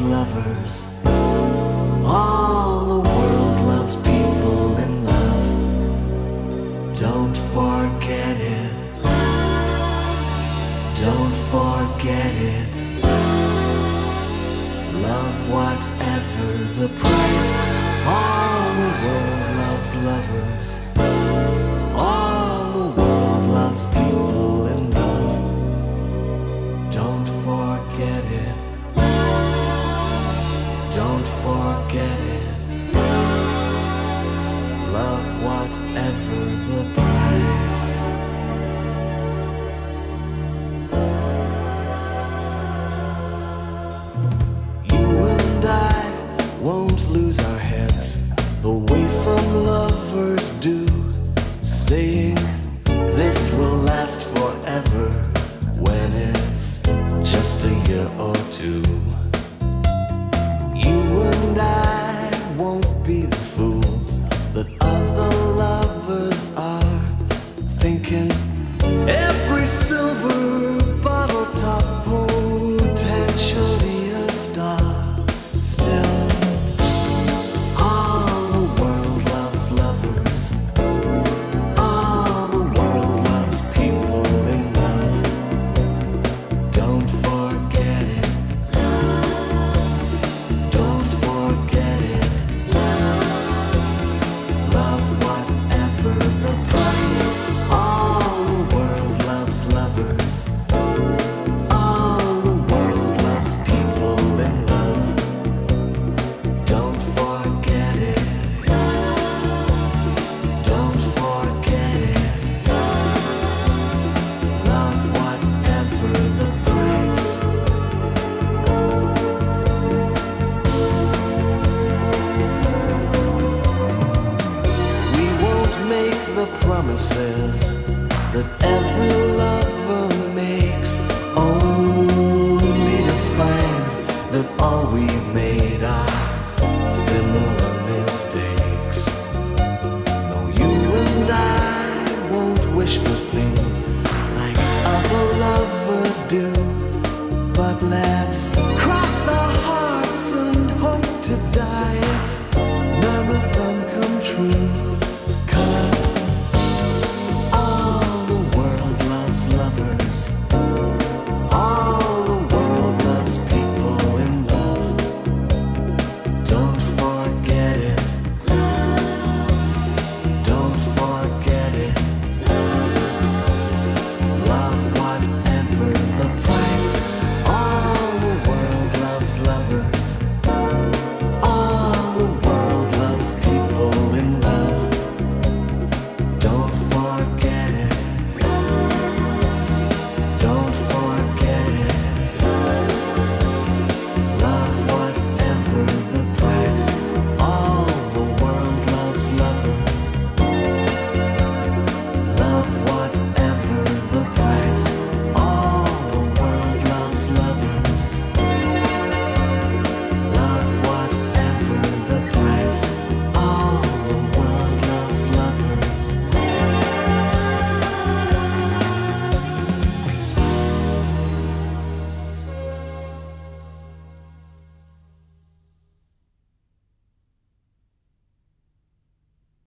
loves lovers. All the world loves people in love. Don't forget it. Don't forget it. Love whatever the price. All the world loves lovers. will last forever when it's just a year or two. the promises that every lover makes, only to find that all we've made are similar mistakes. No, you and I won't wish for things like other lovers do, but let's.